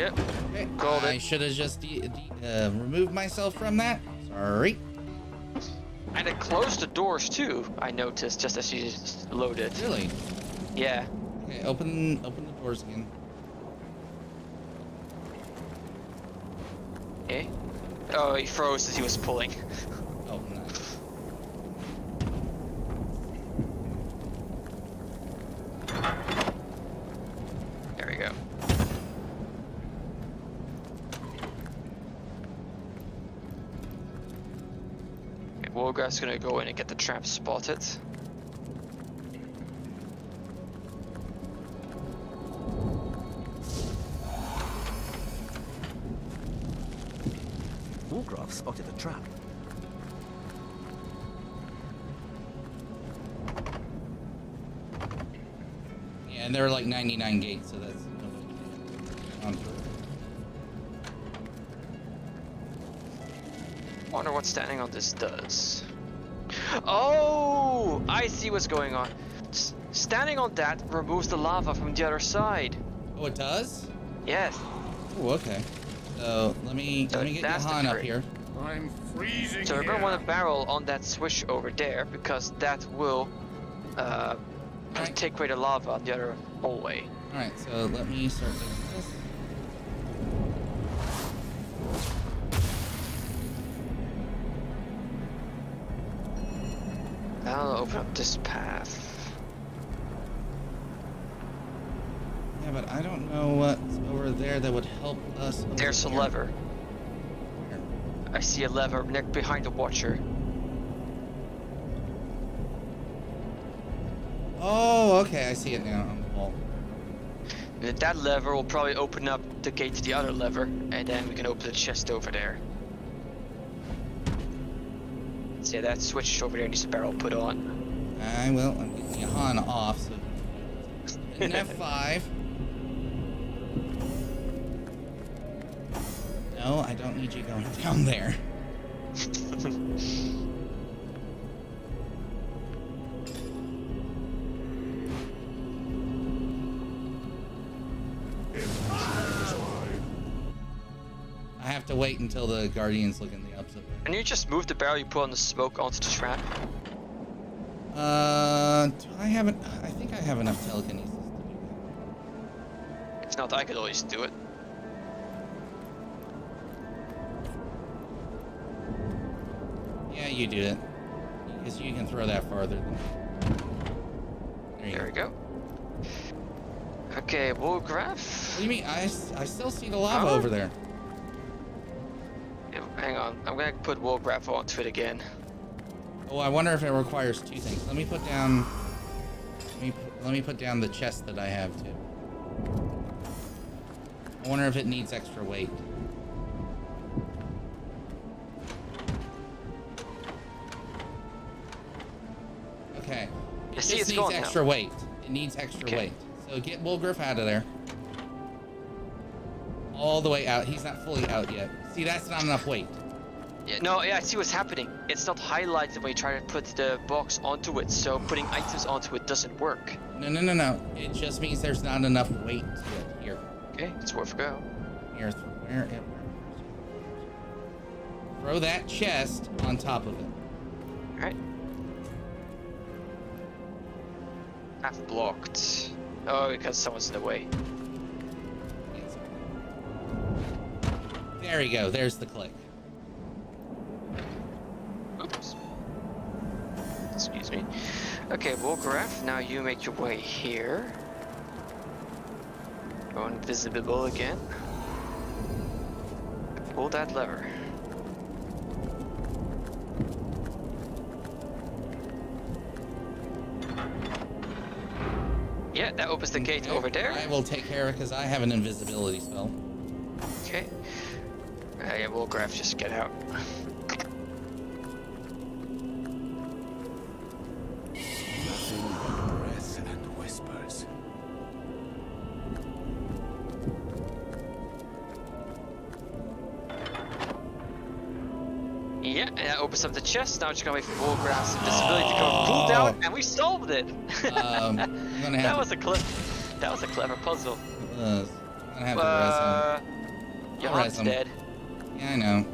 Yep. Okay. Called I it. should have just uh, removed myself from that. Sorry. And it closed the doors too, I noticed, just as you loaded. Really? Yeah. Okay, open open the doors again. Okay. Oh, he froze as he was pulling. Oh, nice. There we go. Okay, Wolgraf's gonna go in and get the trap spotted. Wolgraf spotted a trap. Yeah, and there were like 99 gates, so that's on. Wonder what standing on this does. Oh, I see what's going on. S standing on that removes the lava from the other side. Oh, it does? Yes. Oh, okay. So let me So let me get that's the Johan up here. I'm freezing So we're gonna want to barrel on that switch over there because that will uh, Right. take away the lava on the other hallway. All right, so let me start doing this. I'll open up this path. Yeah, but I don't know what's over there that would help us. There's a lever. Where? I see a lever neck behind the watcher. Oh, okay, I see it now on the wall. And That lever will probably open up the gate to the other lever, and then we can open the chest over there. So yeah, that switch over there needs a barrel put on. I will. I'm getting Johan off. So in F5. No, I don't need you going down there. I have to wait until the guardians look in the opposite way. And you just move the barrel you put on the smoke onto the trap. Uh, do I haven't. I think I have enough telekinesis to do If not, I could always do it. Yeah, you do it. Because you can throw that farther than. There There we go. Okay, Wolgraf. What do you mean? I, I still see the lava Huh? over there. Yeah, Hang on, I'm gonna put Wolgraf onto it again. Oh, I wonder if it requires two things. Let me put down. Let me put, let me put down the chest that I have too. I wonder if it needs extra weight. Okay. It just needs gone now. extra weight. It needs extra Okay. weight. So get Wolgraf out of there. All the way out. He's not fully out yet. See, that's not enough weight. Yeah, no, yeah, I see what's happening. It's not highlighted when you try to put the box onto it, so putting items onto it doesn't work. No, no, no, no. It just means there's not enough weight to it. Here. Okay, it's worth a go. Here, th- where, yeah, where? Throw that chest on top of it. Alright. Half blocked. Oh, because someone's in the way. There we go. There's the click. Excuse me. Okay, Wolgraf, now you make your way here. Go invisible again. Pull that lever. Yeah, that opens the gate Okay, over there. I will take care of it because I have an invisibility spell. Okay. Uh, yeah, Wolgraf, just get out. Opens up the chest. Now it's gonna wait for Wolgraf's invisibility to come pulled down, and we solved it. Um, I'm gonna have that was a cle- that was a clever puzzle. Uh, I'm gonna have to Uh, him. dead. Yeah, I know.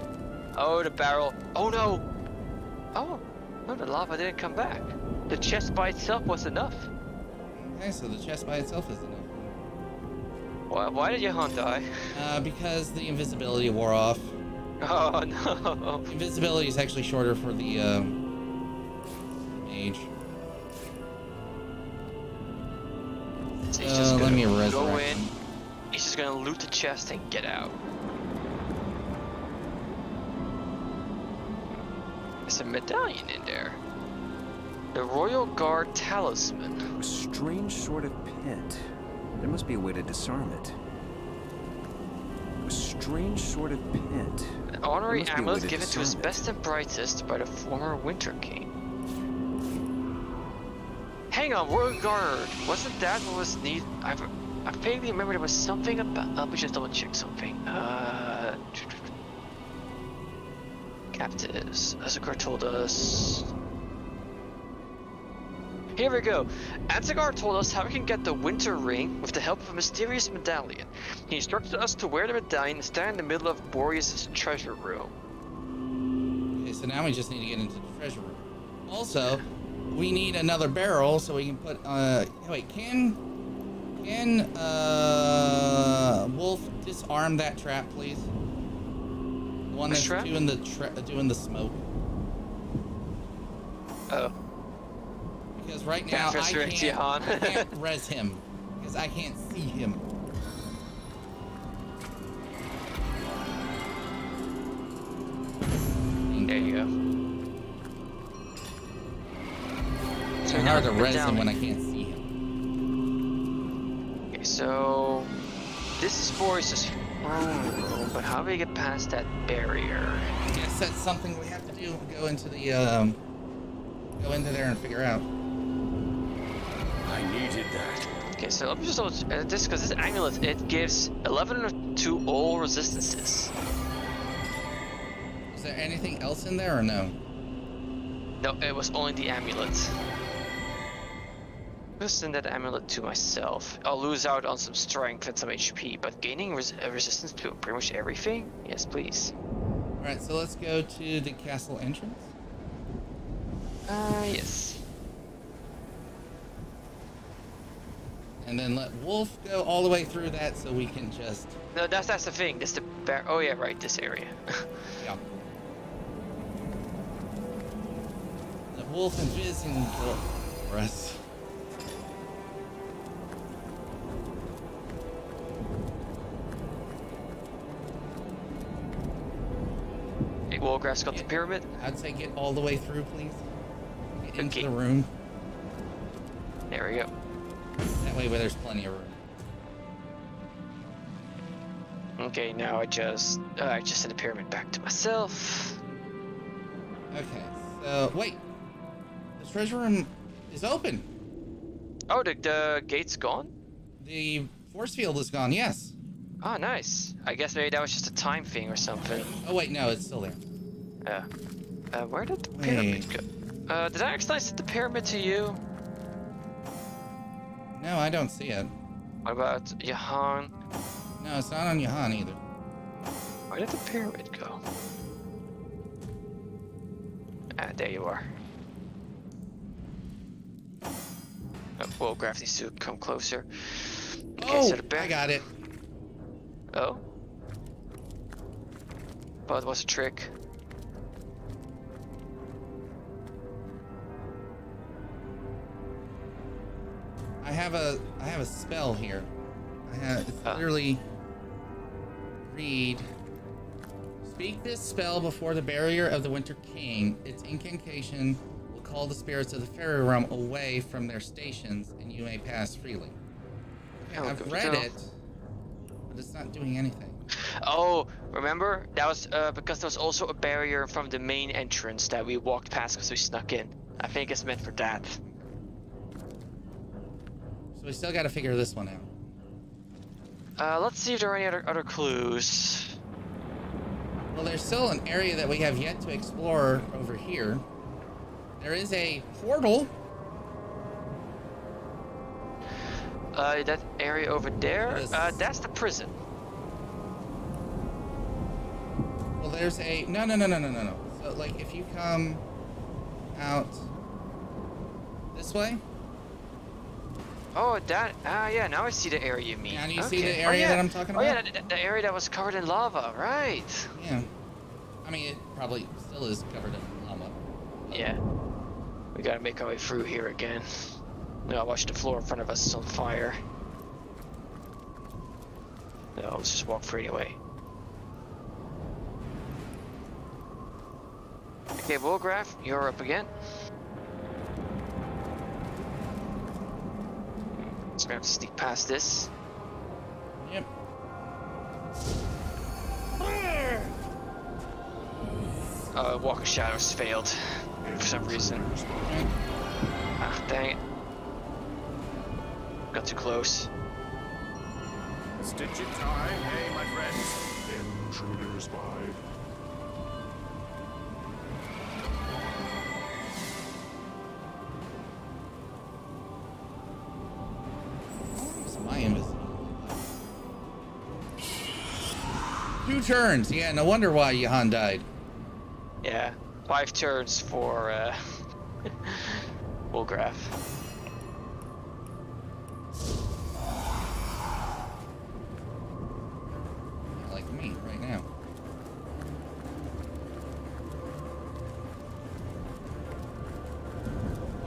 Oh, the barrel. Oh no! Oh, no, the lava didn't come back. The chest by itself was enough. Okay, so the chest by itself is enough. Why, why did Johan die? Uh, because the invisibility wore off. Oh no! Invisibility is actually shorter for the uh, mage. So he's Uh, just let gonna me go in. He's just gonna loot the chest and get out. There's a medallion in there. The Royal Guard Talisman. A strange sort of pit. There must be a way to disarm it. A strange sort of pit. An honorary amulet given to his best and brightest by the former Winter King. Hang on, Royal Guard. Wasn't that what was need? I I vaguely remember there was something about. Let me just double check something. Uh, captives. Azakar told us. Here we go. Antagar told us how we can get the Winter Ring with the help of a mysterious medallion. He instructed us to wear the medallion and stand in the middle of Boreas' treasure room. Okay, so now we just need to get into the treasure room. Also, we need another barrel so we can put. Uh, wait, can can uh Wolf disarm that trap, please? The one that's doing the doing the smoke. Oh. Because right now I can't, Johan. I can't res him because I can't see him. There you go. It's So hard to the res him when I can't see him. Okay, so this is Boris's throne room, but how do we get past that barrier? Yes, that's something we have to do. Go into the um, go into there and figure out. I needed that. Okay, so let me just double ch- uh, this because this amulet it gives 11 to all resistances. Is there anything else in there or no? No, it was only the amulet. Just send that amulet to myself. I'll lose out on some strength and some HP, but gaining res- uh, resistance to pretty much everything? Yes, please. All right, so let's go to the castle entrance. Uh, yes. And then let Wolf go all the way through that so we can just. No, that's that's the thing. This the bar. Oh yeah, right. This area. Yeah. Let Wolf and Viz and go for us. hey, Wolgraf's got the pyramid. I'd say get all the way through, please. Get into Okay. the room. There we go. Way, where there's plenty of room. Okay, now I just uh, I just send the pyramid back to myself. Okay, so wait. The treasure room is open. Oh, the the gate's gone. The force field is gone. Yes. Ah, nice. I guess maybe that was just a time thing or something. Oh wait, no, it's still there. Yeah. Uh, where did the pyramid go? Uh, did I accidentally send the pyramid to you? No, I don't see it. What about Johan? No, it's not on Johan either. Where did the pyramid go? Ah, there you are. Oh, Wolgraf needs to come closer. Okay, oh, so the I got it. Oh. But it was a trick. Have a I have a spell here. I have it's Ah. literally read. Speak this spell before the barrier of the Winter King. Its incantation will call the spirits of the fairy realm away from their stations, and you may pass freely. Okay, Oh, I've read it, but it's not doing anything. Oh, remember? That was uh, because there was also a barrier from the main entrance that we walked past because we snuck in. I think it's meant for that. So we still got to figure this one out. Uh, let's see if there are any other other clues. Well, there's still an area that we have yet to explore over here. There is a portal. Uh, that area over there? Uh, that's the prison. Well, there's a no, no, no, no, no, no, no. So like, if you come out this way, Oh, that, ah, yeah, now I see the area you mean. Now you see the area oh, yeah. that I'm talking about? Oh, yeah, the, the area that was covered in lava, right. yeah. I mean, it probably still is covered in lava. Yeah. We gotta make our way through here again. No, watch the floor in front of us is on fire. No, let's just walk through anyway. Okay, Wolgraf, you're up again. Just gonna have to sneak past this. Yep. Uh, Walk of Shadows failed for some reason. Ah, dang it. Got too close. Stitch it tie, hey, my friends. Intruder spotted. Two turns. Yeah, no wonder why Johan died. Yeah, five turns for uh, Wolgraf. Like me right now.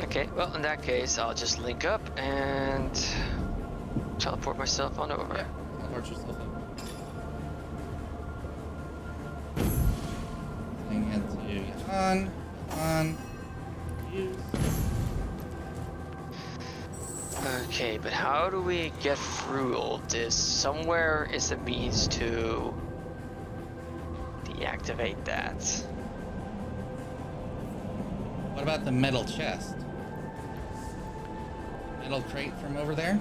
Okay, well in that case, I'll just link up and teleport myself on over. Yeah. Teleport yourself up. Johan. Johan. Okay, but how do we get through all this? Somewhere is a means to deactivate that. What about the metal chest? Metal crate from over there?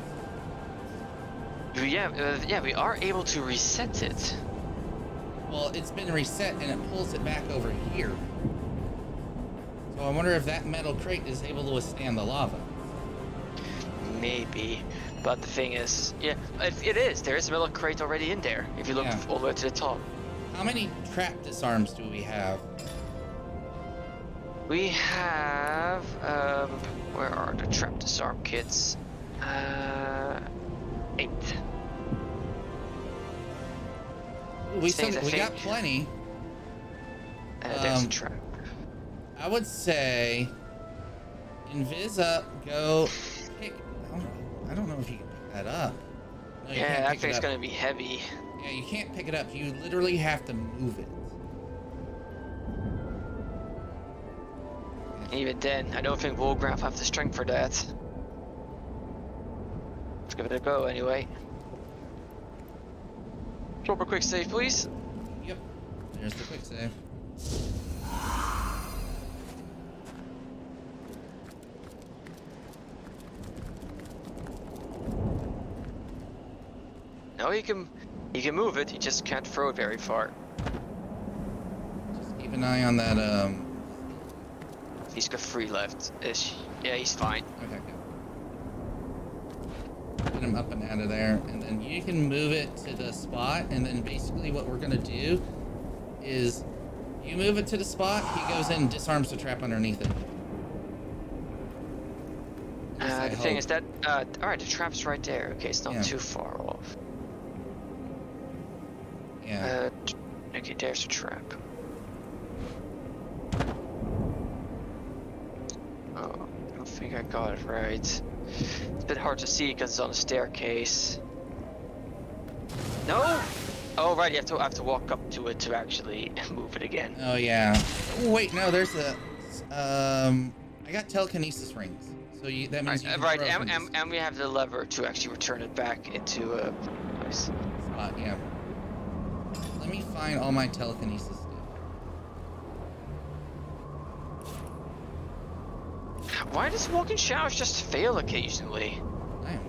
Yeah, uh, yeah, we are able to reset it. Well, it's been reset and it pulls it back over here. So I wonder if that metal crate is able to withstand the lava. Maybe, but the thing is, yeah, it, it is. There is a metal crate already in there. If you look Yeah. all the way to the top, How many trap disarms do we have? we have. Um, where are the trap disarm kits? Uh, eight. We Things some, I we got plenty. Uh, there's a Um, trap. I would say invis up, go pick. I don't, I don't know if you can pick that up. No, Yeah, that thing's gonna be heavy. Yeah, you can't pick it up. You literally have to move it. Even then, I don't think Wolgraf have the strength for that. Let's give it a go anyway. Drop a quick save, please. Yep. There's the quick save. No, you can, you can move it. You just can't throw it very far. Just keep an eye on that. Um. He's got three left. Ish. Yeah, he's fine. Okay, good. Get him up and out of there, and then you can move it to the spot. And then basically, what we're gonna do is you move it to the spot. He goes in, and disarms the trap underneath it. Uh, the thing is that, uh, all right, the trap's right there. Okay, it's not Yeah. too far off. Yeah. Uh, okay, there's a trap. Oh, I don't think I got it right. It's a bit hard to see because it's on a staircase. No! Oh, right, you have to I have to walk up to it to actually move it again. Oh yeah. Oh wait, no. There's a. Um. I got telekinesis rings, so you, that means Right, you right and, and, and we have the lever to actually return it back into a place. spot. Yeah. Let me find all my telekinesis stuff. Why does walking showers just fail occasionally? I am.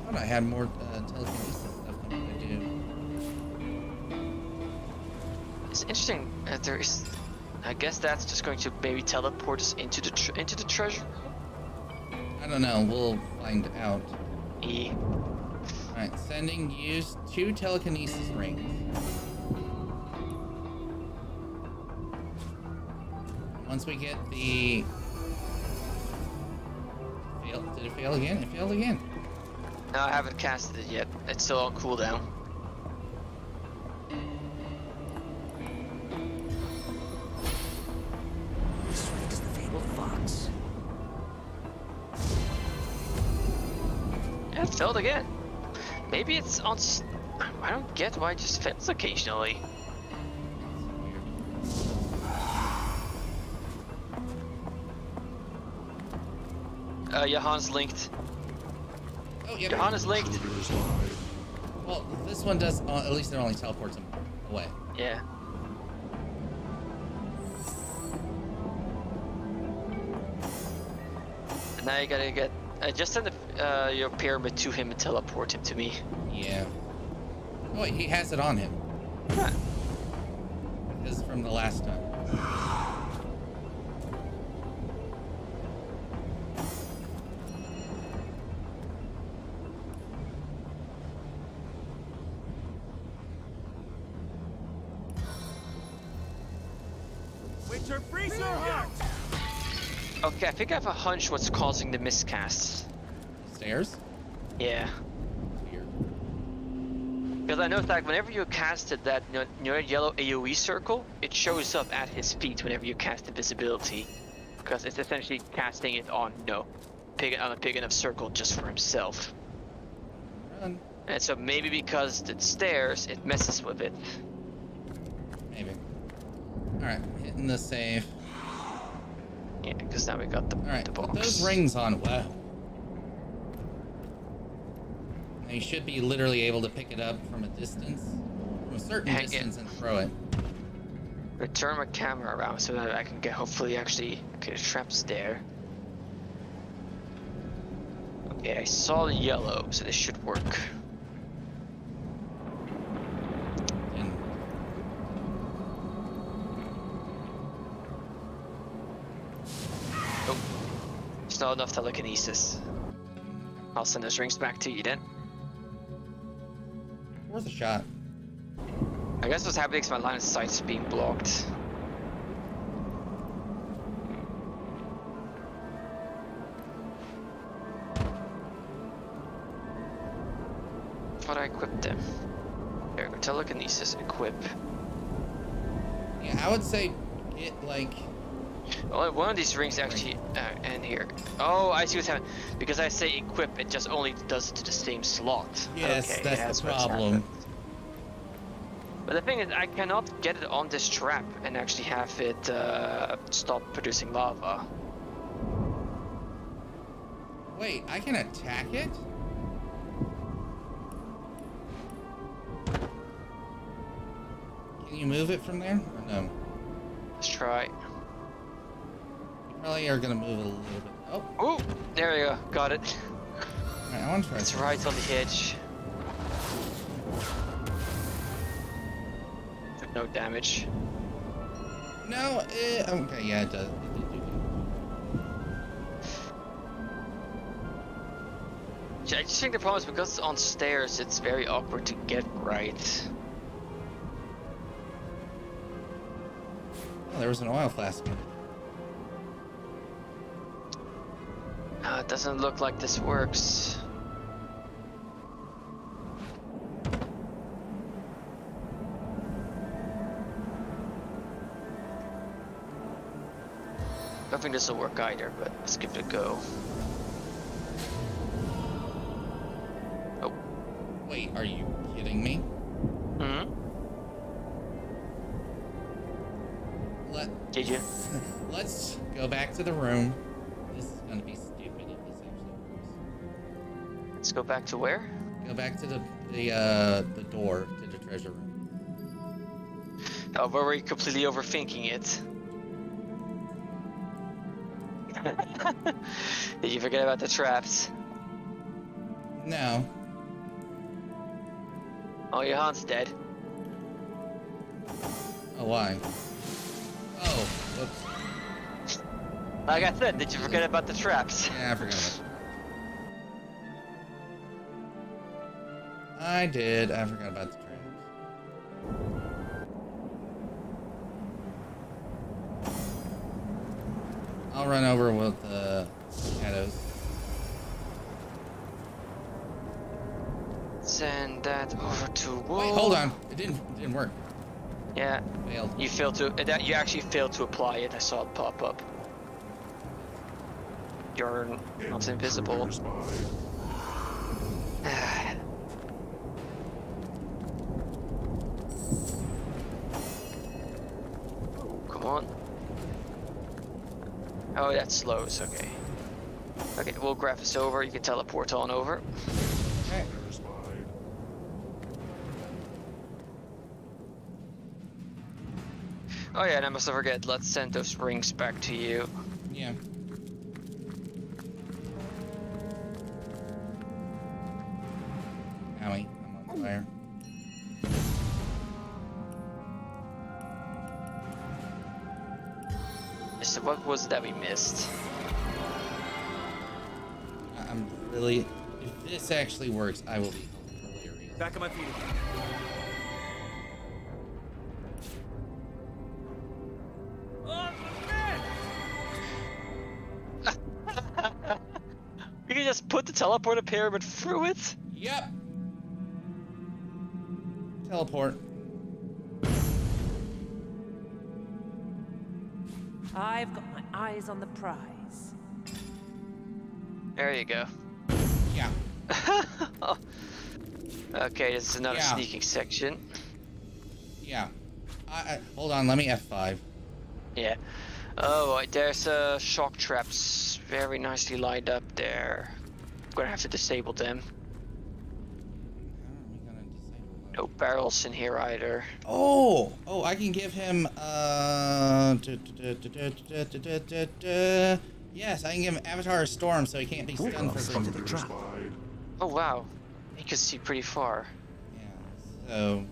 I thought I had more uh, telekinesis stuff than I do. It's interesting that there is. I guess that's just going to maybe teleport us into the tr into the treasure. I don't know. We'll find out. E. Alright, sending use two telekinesis rings. Once we get the... Fail, did it fail again? It failed again. No, I haven't casted it yet. It's still on cooldown. Failed again. Maybe it's on. I don't get why it just fails occasionally. Uh, Johan's linked. Oh, yeah. Johan is linked. Well, this one does. Uh, at least it only teleports him away. Yeah. And now you gotta get. Uh, just send the, uh, your pyramid to him and teleport him to me. Yeah. Oh, wait, he has it on him. Huh. Because from the last time. Winter freezer Okay, I think I have a hunch what's causing the miscasts. Stairs? Yeah. Because I noticed that whenever you casted that know, know, yellow AoE circle, it shows up at his feet whenever you cast invisibility. Because it's essentially casting it on, no know, big, on a big enough circle just for himself. Run. And so maybe because it's stairs, it messes with it. Maybe. Alright, hitting the save. Yeah, because now we got the, Alright, the put box. those rings on. Wow. Now you should be literally able to pick it up from a distance, from a certain Hang it. distance, and throw it. Return my camera around so that I can get hopefully actually get a traps there. Okay, I saw the yellow, so this should work. And Oh, it's not enough telekinesis. I'll send those rings back to you then. Worth a shot. I guess what's happening is my line of sight's being blocked. Thought I equipped them. There telekinesis, equip. Yeah, I would say get like Well, one of these rings actually uh, in here. Oh, I see what's happening. Because I say equip, it just only does it to the same slot. Yes, Okay, that's the problem. But the thing is, I cannot get it on this trap and actually have it uh, stop producing lava. Wait, I can attack it? Can you move it from there? Or no? Let's try. You probably are gonna move a little bit. Oh, Oh, there we go. Got it. alright, I want to try It's right on the edge. No damage. No, eh, okay, yeah, it does. It did do good. I just think the problem is because it's on stairs, it's very awkward to get right. Oh, there was an oil flask. Doesn't look like this works. I don't think this will work either, but let's give it a go. Oh. Wait, are you kidding me? hmm Let, Did you? let's go back to the room. Go back to where? Go back to the the uh the door to the treasure room. Oh, where we're completely overthinking it. Did you forget about the traps? No. Oh, your Johan's dead. Oh why? Oh. Whoops. Like I said, did you forget about the traps? Yeah, I forgot I did. I forgot about the traps. I'll run over with the shadows. Send that over to Wait, hold on. It didn't. It didn't work. Yeah, Failed. you failed to. uh, That you actually failed to apply it. I saw it pop up. You're not invisible. Oh, that slows. Okay. Okay, Wolgraf us over. You can teleport on over. Okay. Oh yeah, and I must forget. Let's send those rings back to you. Yeah. Was it that we missed? I- I'm really. If this actually works, I will be hilarious. Back on my feet again. We can just put the teleporter pyramid through it? Yep. Teleport. I've got my eyes on the prize. There you go. Yeah. okay, this is another Yeah. sneaking section. Yeah. I, I, hold on. Let me F5. Yeah. Oh, right, there's uh, shock traps very nicely lined up there. I'm Gonna have to disable them no barrels in here either. Oh, oh, I can give him. Uh, yes, I can give him Avatar Storm, so he can't be stunned for the, trap. Oh wow, he can see pretty far. Yeah. So.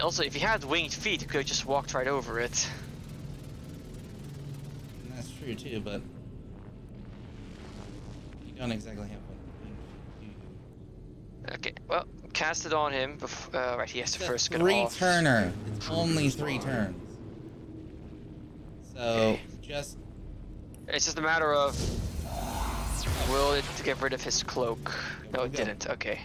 Also, if he had winged feet, he could have just walked right over it. And that's true too, but you don't exactly have cast it on him. Bef- uh, right, he has to a first get three off. turner. It's only three turns. So Okay. just It's just a matter of will it get rid of his cloak? No, it didn't. Okay.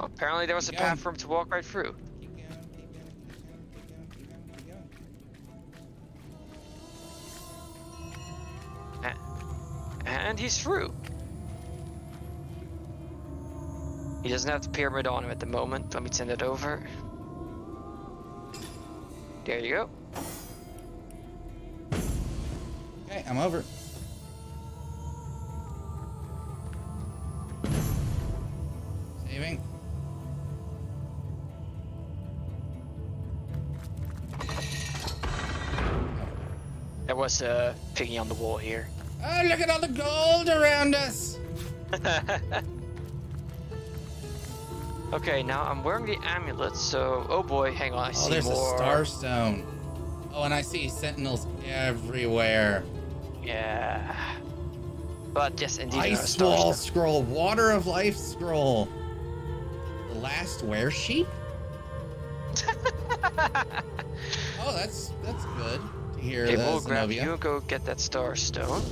Apparently there was a path for him to walk right through. He's through. He doesn't have the pyramid on him at the moment. Let me send it over. There you go. Okay, I'm over. Saving. There was a piggy on the wall here. Oh, look at all the gold around us! okay, now I'm wearing the amulet, so oh boy, hang on, I Oh, see there's more. a star stone. Oh, and I see sentinels everywhere. Yeah. But yes, indeed, Ice star wall scroll, water of life scroll. The last were sheep? Oh, that's that's good to hear. Okay, we'll grab you and go get that star stone.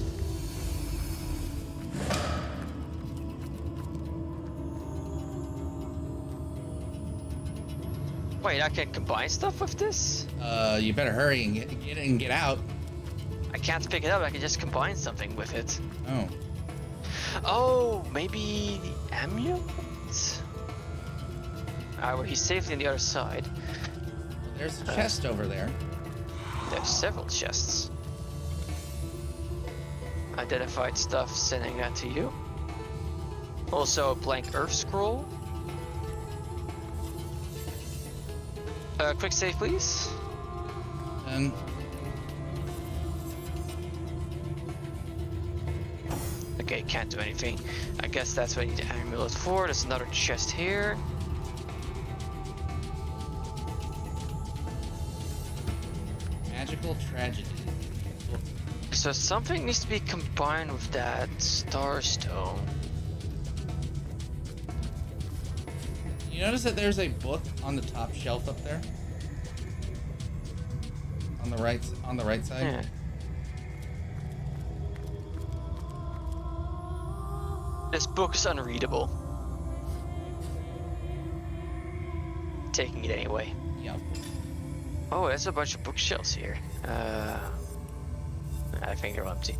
Wait, I can combine stuff with this? Uh, you better hurry and get, get in and get out. I can't pick it up, I can just combine something with it. Oh, Oh, maybe the amulet? Ah, well, he's safely on the other side. there's a chest over there. There's several chests. Identified stuff, sending that to you. Also, a blank earth scroll. Uh, quick save, please. And Okay, Okay, can't do anything. I guess that's what I need the amulet for. There's another chest here. Magical tragedy. So something needs to be combined with that starstone. Notice that there's a book on the top shelf up there? On the right on the right side? Yeah. This book is unreadable. Taking it anyway. Yep. Oh, there's a bunch of bookshelves here. Uh, I think they're empty.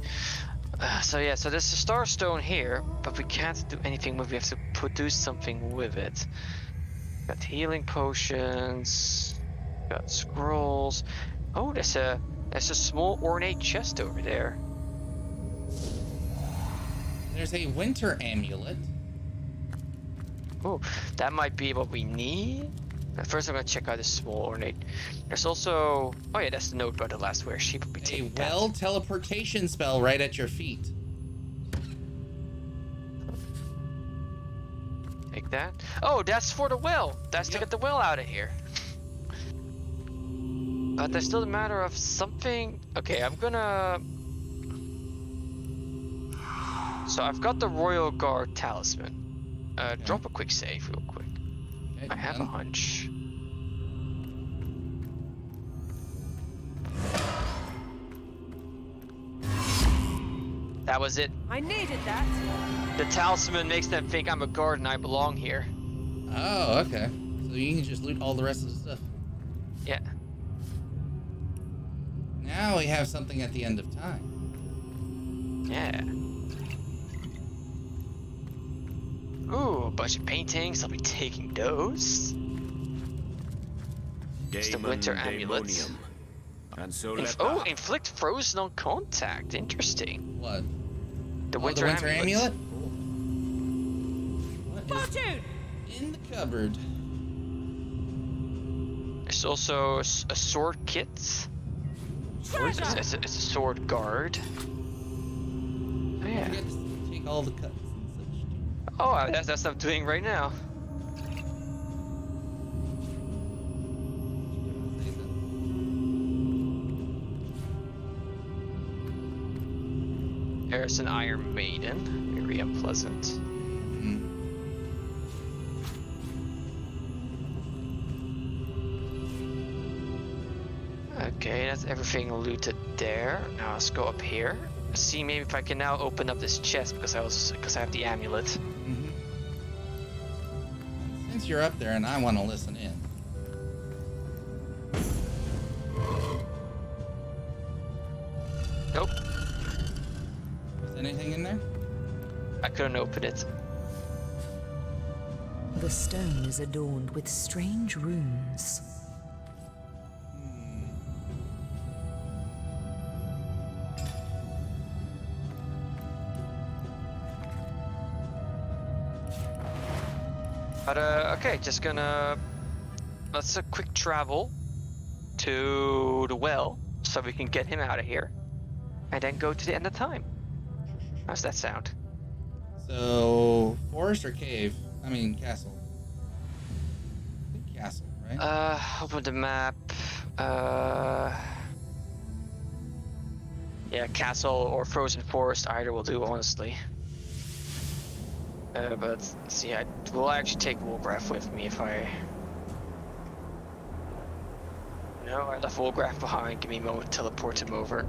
Uh, so yeah, so there's a star stone here, but we can't do anything with. it. We have to produce something with it. Got healing potions. Got scrolls. Oh, that's a there's a small ornate chest over there. There's a winter amulet. Oh, that might be what we need. First, I'm gonna check out this small ornate. There's also. Oh yeah, that's the note by the last where sheep will be A taking that. well teleportation spell right at your feet. Take that. Oh, that's for the will. That's to get the will out of here. But there's still a matter of something. Okay, I'm gonna. So I've got the Royal Guard talisman. Uh, Okay. Drop a quick save real quick. Okay, I have a hunch. That was it. I needed that. The talisman makes them think I'm a guard and I belong here. Oh, okay. So you can just loot all the rest of the stuff. Yeah. Now we have something at the end of time. Yeah. Ooh, a bunch of paintings. I'll be taking those. It's the winter amulet. Daemonium. And so Inf- let oh, inflict frozen on contact. Interesting. What? The oh, winter, the winter amulet. amulet? What is Fortune! in the cupboard? There's also a sword kit. It's, Treasure! it's a, it's a sword guard. Oh, yeah. forget to take all the cuts and such. Oh, that's, that's what I'm doing right now. There's an Iron Maiden. Very unpleasant. Okay, that's everything looted there. Now let's go up here. See maybe if I can now open up this chest because I was because I have the amulet. Mhm. Since you're up there and I want to listen in, Nope, is anything in there? I couldn't open it. The stone is adorned with strange runes. But uh, okay, just gonna let's a quick travel to the well so we can get him out of here, and then go to the end of time. How's that sound? So, forest or cave? I mean, castle. I think castle, right? Uh, open the map. Uh, yeah, castle or frozen forest, either will do, honestly. Uh, but see, I will actually take Wolgraf with me if I. No, I left Wolgraf behind. Give me a moment to teleport him over.